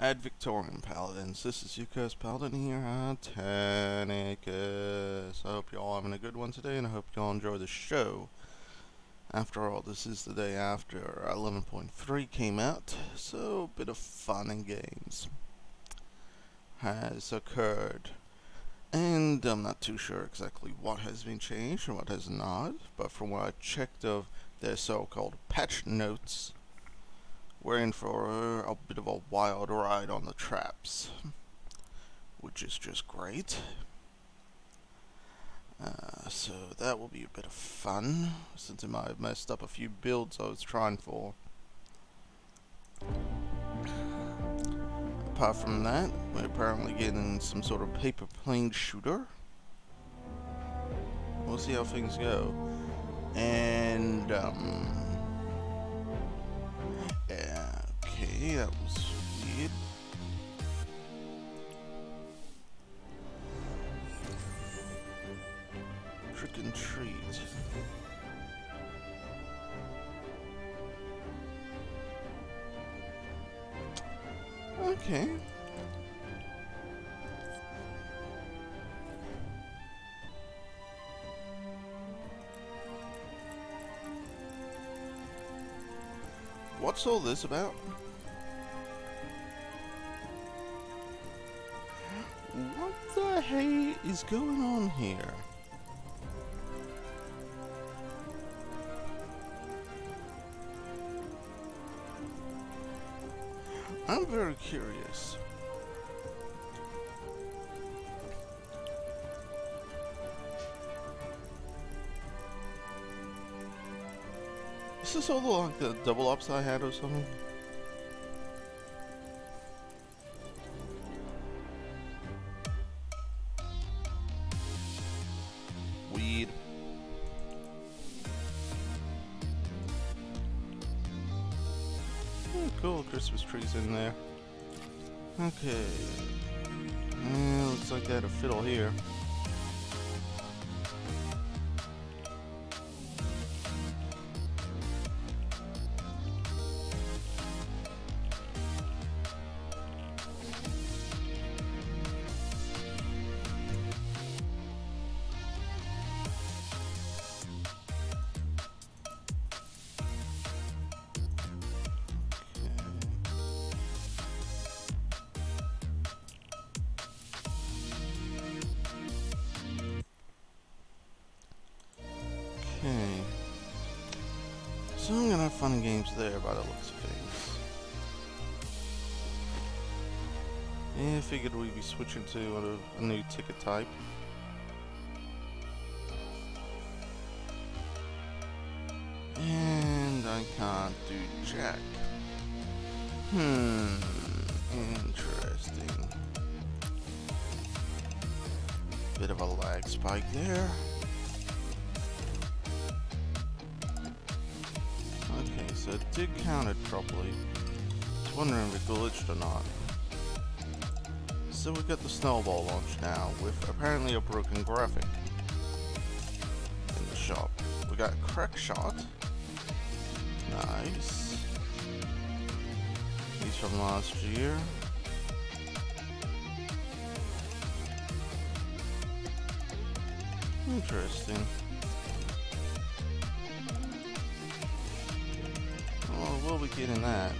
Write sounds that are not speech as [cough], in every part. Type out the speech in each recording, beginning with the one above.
Ad Victoriam Paladins. This is cursed paladin here Artanicas. I hope y'all having a good one today and I hope y'all enjoy the show. After all, this is the day after 11.3 came out, so a bit of fun and games has occurred. And I'm not too sure exactly what has been changed and what has not, but from what I checked of their so-called patch notes, we're in for a, bit of a wild ride on the traps, which is just great. Uh, so that will be a bit of fun, since I might have messed up a few builds I was trying for. Apart from that, we're apparently getting some sort of paper plane shooter. We'll see how things go. And, um... okay, that was weird. Trick and treat. Okay. What's all this about? Hey is going on here? I'm very curious. Is this all like the double ups I had or something? Oh, cool, Christmas trees in there. Okay. Uh, looks like they had a fiddle here. Okay. So I'm gonna have fun games there by the looks of things. Yeah, I figured we'd be switching to a, a new ticket type. And I can't do jack. Hmm, interesting. Bit of a lag spike there. So it did count it properly. Was wondering if it glitched or not. So we got the snowball launch now, with apparently a broken graphic in the shop. We got Crackshot. Nice. He's from last year. Interesting. Getting that.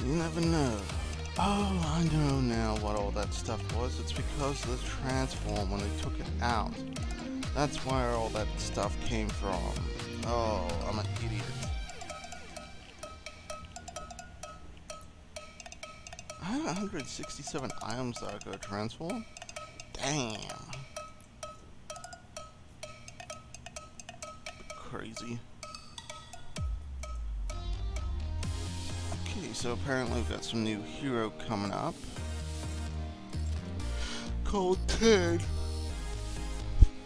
You never know. Oh, I know now what all that stuff was. It's because of the transform when they took it out. That's where all that stuff came from. Oh, I'm an idiot. I had 167 items that I could transform? Damn. Crazy. Okay, so apparently we've got some new hero coming up. Called Ted.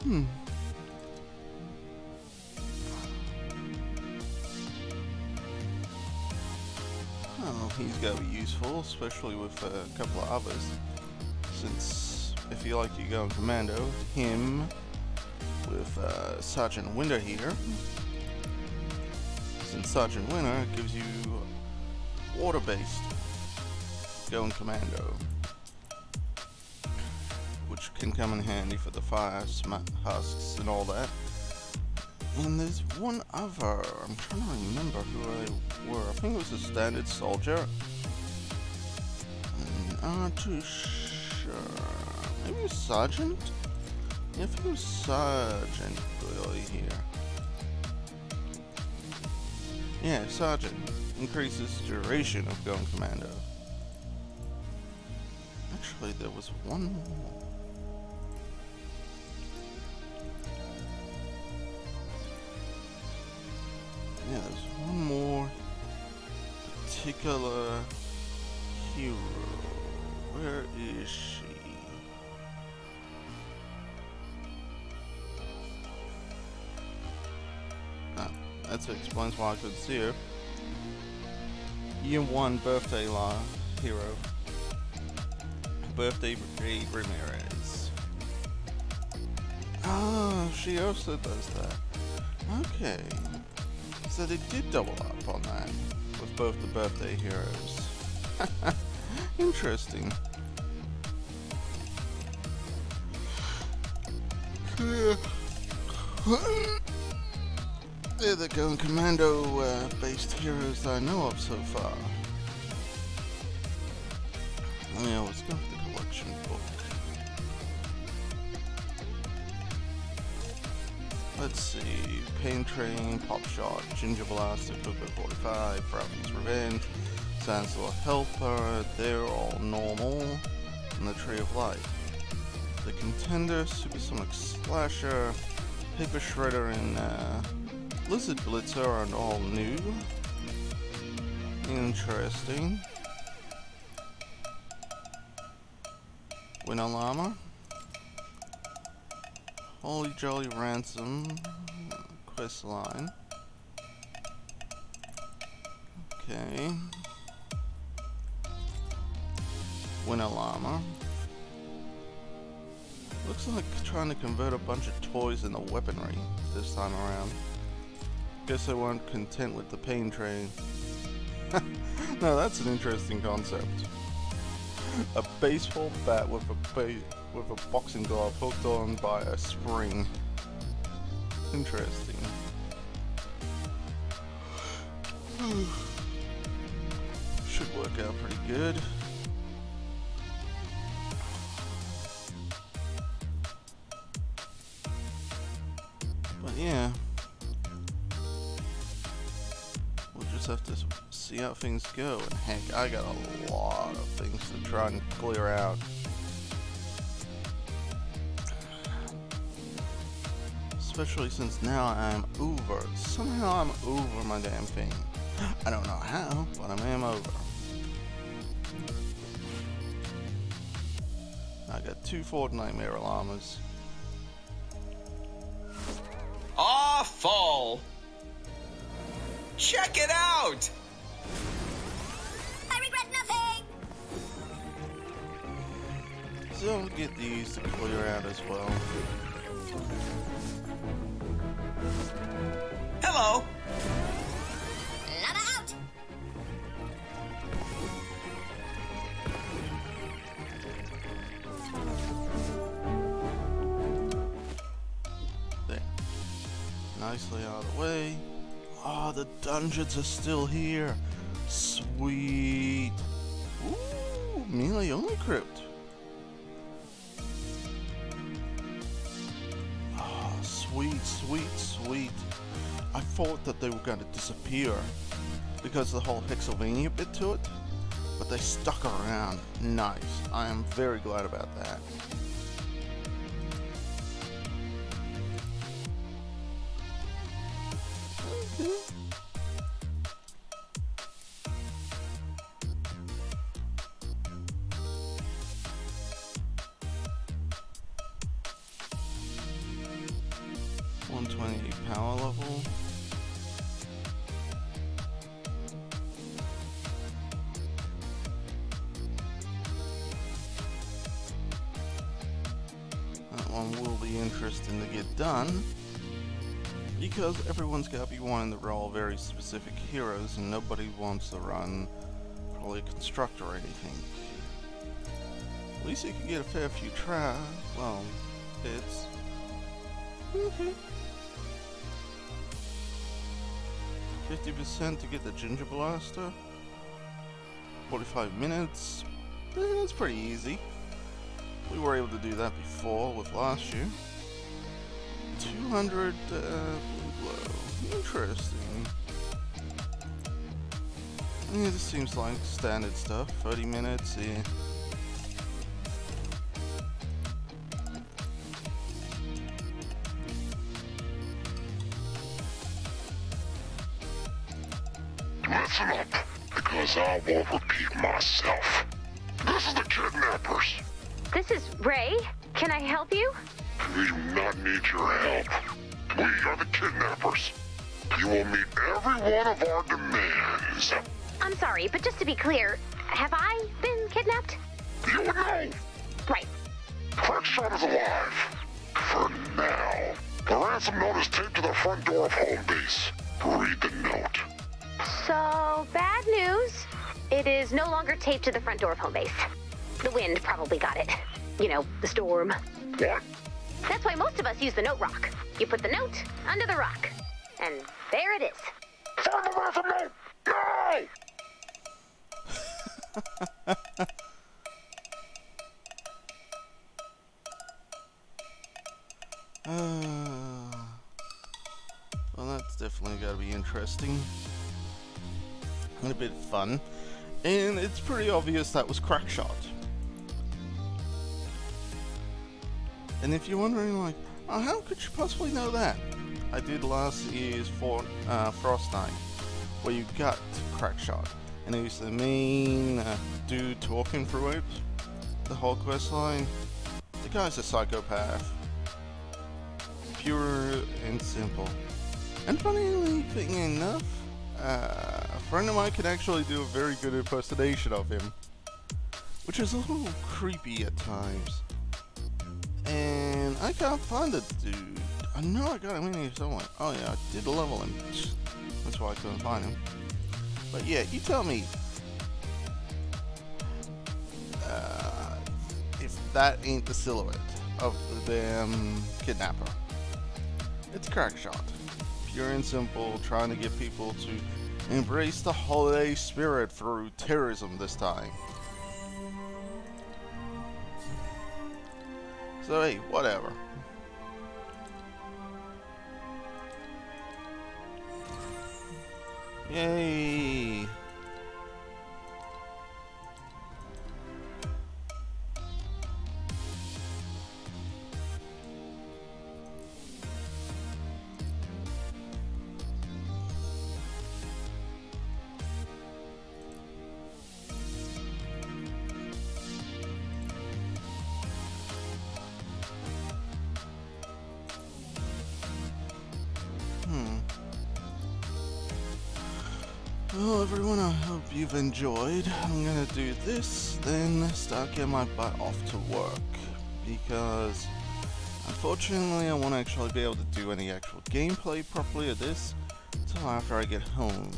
Hmm. Oh, he's gotta be useful, especially with a couple of others. Since, if you like you go in Commando, him, with uh, Sergeant Winter here. since Sergeant Winter gives you water-based going commando, which can come in handy for the fire husks and all that. And there's one other, I'm trying to remember who I were, I think it was a standard soldier. I'm not too sure, maybe a sergeant? Yeah, I think Sergeant really here. Yeah, Sergeant. Increases duration of going commando. Actually, there was one more. Yeah, there's one more particular hero. Where is she? That explains why I couldn't see her. Year 1 birthday law hero. Birthday Brigade Ramirez. Oh, she also does that. Okay. So they did double up on that with both the birthday heroes. Interesting. They're the Going Commando uh, based heroes I know of so far. Yeah, let's go with the collection book. Let's see, Pain Train, Pop Shot, Ginger Blaster, Coco 45, Ralphie's Revenge, Sansel Helper, they're all normal, and the Tree of Life. The Contender, Supersonic Slasher, Paper Shredder, and uh, Lizard Blitzer are all new. Interesting. Winter Llama. Holly Jolly Ransom. Quest line. Okay. Llama. Looks like trying to convert a bunch of toys into weaponry this time around. Guess I weren't content with the pain train. [laughs] no, that's an interesting concept. A baseball bat with a with a boxing glove hooked on by a spring. Interesting. [sighs] Should work out pretty good. Have to see how things go. And heck, I got a lot of things to try and clear out. Especially since now I'm over. Somehow I'm over my damn thing. I don't know how, but I am over. I got two Fortnite Mirror Llamas. Awful! Check it out! I regret nothing! So I'll get these to clear out as well. Hello! Dungeons are still here. Sweet. Ooh, Melee only crypt. Oh, sweet, sweet, sweet. I thought that they were going to disappear because of the whole Hexylvania bit to it, but they stuck around. Nice. I am very glad about that. One twenty power level. That one will be interesting to get done. because everyone's got to be one, they're all very specific heroes, and nobody wants to run probably a constructor or anything. At least you can get a fair few try, well, hits. Okay. 50% to get the Ginger Blaster. 45 minutes. Eh, that's pretty easy. We were able to do that before with last year. 200 uh, blue glow. Interesting. Yeah, this seems like standard stuff. 30 minutes, yeah. Won't repeat myself. This is the kidnappers. This is Ray. Can I help you? We do not need your help. We are the kidnappers. You will meet every one of our demands. I'm sorry, but just to be clear, have I been kidnapped? You would know. Right. Crackshot is alive. For now. The ransom note is taped to the front door of home base. Read the note. So, bad news. It is no longer taped to the front door of home base. The wind probably got it. You know, the storm. Yeah. That's why most of us use the note rock. You put the note under the rock. And there it is. Find the ransom note! Now! Uh, well, that's definitely got to be interesting. And a bit fun. And it's pretty obvious that was Crackshot. And if you're wondering, like, oh, how could you possibly know that? I did last year's for, uh, Frostnite, where you got Crackshot. And was the main uh, dude talking through it, the whole quest line. The guy's a psychopath pure and simple. And funnily enough, uh, friend of mine can actually do a very good impersonation of him, which is a little creepy at times. And I can't find the dude. I know I got him in here somewhere. Oh yeah, I did level him. That's why I couldn't find him. But yeah, you tell me. Uh, if that ain't the silhouette of the damn kidnapper. It's Crackshot. Pure and simple, trying to get people to embrace the holiday spirit through terrorism this time. So hey, whatever. Yay! Well, everyone, I hope you've enjoyed. I'm gonna do this, then start getting my butt off to work. Because, unfortunately, I won't actually be able to do any actual gameplay properly of this until after I get home.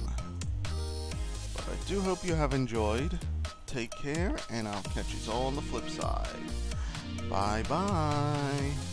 But I do hope you have enjoyed. Take care, and I'll catch you all on the flip side. Bye bye.